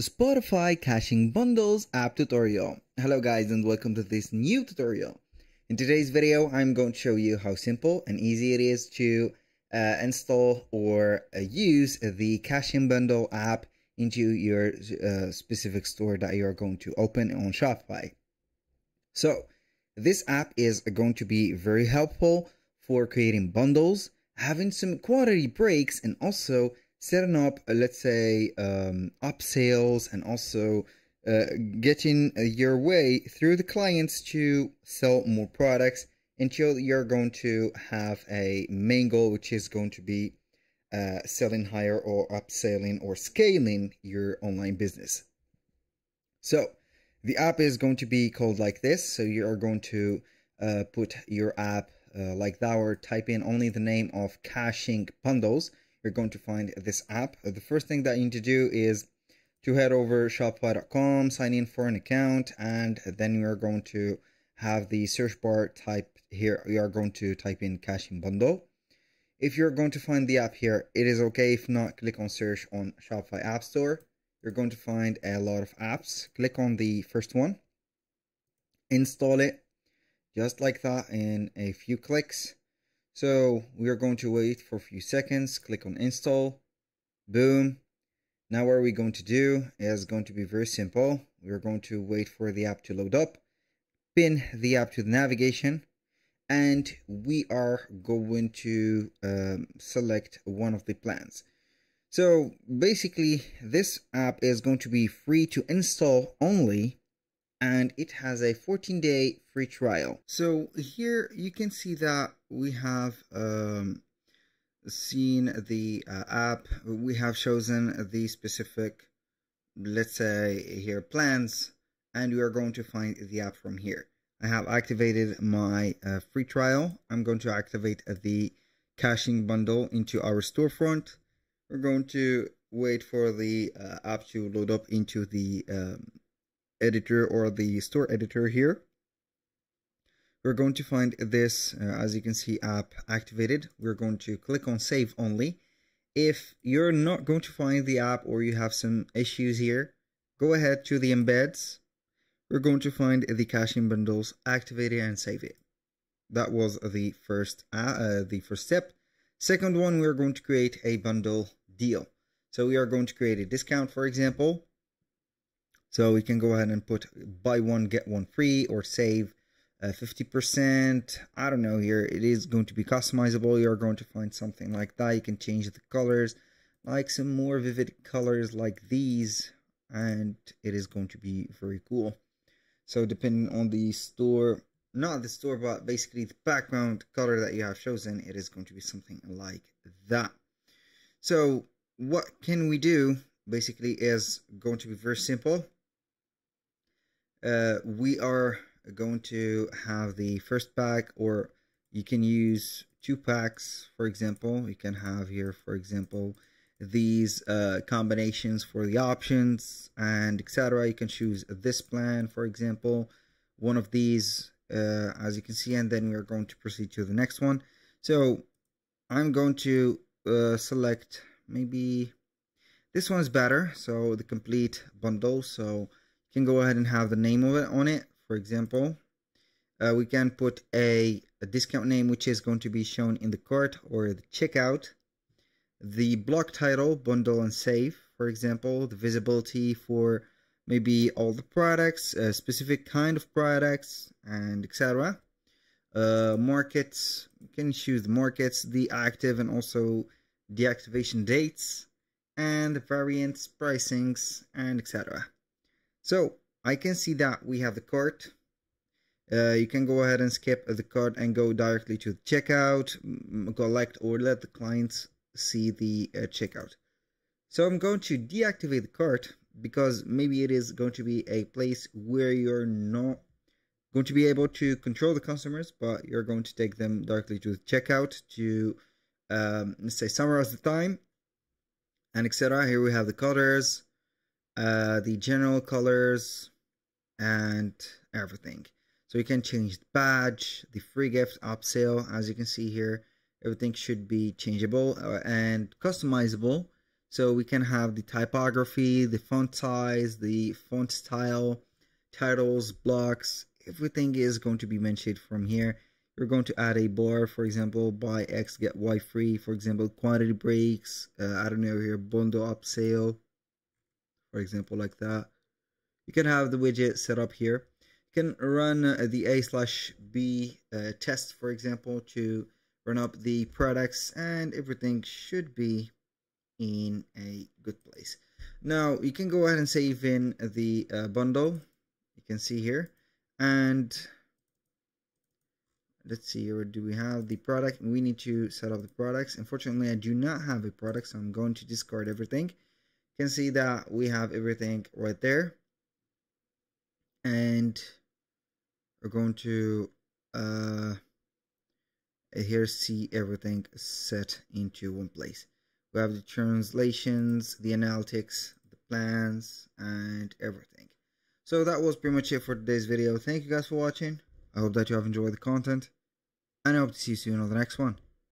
Shopify Kaching Bundles app tutorial. Hello guys and welcome to this new tutorial. In today's video I'm going to show you how simple and easy it is to uh, install or uh, use the Kaching Bundle app into your uh, specific store that you're going to open on Shopify. So this app is going to be very helpful for creating bundles, having some quality breaks and also setting up, uh, let's say, um, upsells and also uh, getting uh, your way through the clients to sell more products until you're going to have a main goal, which is going to be uh, selling higher or upselling or scaling your online business. So the app is going to be called like this. So you are going to uh, put your app uh, like that or type in only the name of Kaching bundles you're going to find this app. Uh, the first thing that you need to do is to head over shopify.com, sign in for an account, and then you are going to have the search bar type here. You are going to type in Kaching bundle. If you're going to find the app here, it is okay. If not, click on search on Shopify App Store. You're going to find a lot of apps. Click on the first one, install it just like that in a few clicks. So we are going to wait for a few seconds, click on install, boom. Now what are we going to do is going to be very simple. We're going to wait for the app to load up, pin the app to the navigation, and we are going to um, select one of the plans. So basically this app is going to be free to install only and it has a 14 day free trial. So here you can see that we have um, seen the uh, app, we have chosen the specific, let's say here plans, and we are going to find the app from here. I have activated my uh, free trial. I'm going to activate the Kaching bundle into our storefront. We're going to wait for the uh, app to load up into the um, editor or the store editor here. We're going to find this, uh, as you can see, app activated. We're going to click on save only. If you're not going to find the app or you have some issues here, go ahead to the embeds. We're going to find the Kaching bundles, activate it and save it. That was the first, uh, uh, the first step. Second one, we're going to create a bundle deal. So we are going to create a discount, for example. So we can go ahead and put buy one, get one free or save uh, 50%. I don't know here. It is going to be customizable. You're going to find something like that. You can change the colors like some more vivid colors like these and it is going to be very cool. So depending on the store, not the store, but basically the background color that you have chosen, it is going to be something like that. So what can we do basically is going to be very simple uh, we are going to have the first pack or you can use two packs for example. You can have here for example these uh, combinations for the options and etc you can choose this plan for example one of these uh, as you can see and then we are going to proceed to the next one. So I'm going to uh, select maybe this one's better so the complete bundle. So can go ahead and have the name of it on it. For example, uh, we can put a, a discount name which is going to be shown in the cart or the checkout. The block title, bundle and save, for example, the visibility for maybe all the products, a specific kind of products, and etc. Uh, markets, you can choose the markets, the active and also deactivation dates, and the variants, pricings, and etc. So I can see that we have the cart. Uh, you can go ahead and skip the cart and go directly to the checkout, collect or let the clients see the uh, checkout. So I'm going to deactivate the cart because maybe it is going to be a place where you're not going to be able to control the customers, but you're going to take them directly to the checkout to, um, say, summarize the time and etc. Here we have the colors, uh, the general colors and everything. So you can change the badge, the free gift upsell, as you can see here. Everything should be changeable uh, and customizable So we can have the typography, the font size, the font style, titles, blocks, everything is going to be mentioned from here. You're going to add a bar, for example, buy X, get Y free, for example, quantity breaks, uh, I don't know here, bundle up sale, for example, like that. You can have the widget set up here. You can run uh, the A slash B uh, test, for example, to run up the products and everything should be in a good place. Now you can go ahead and save in the uh, bundle. You can see here and let's see here do we have the product we need to set up the products unfortunately I do not have a product so I'm going to discard everything can see that we have everything right there and we're going to uh here see everything set into one place we have the translations the analytics the plans and everything so that was pretty much it for today's video. Thank you guys for watching. I hope that you have enjoyed the content. And I hope to see you soon on the next one.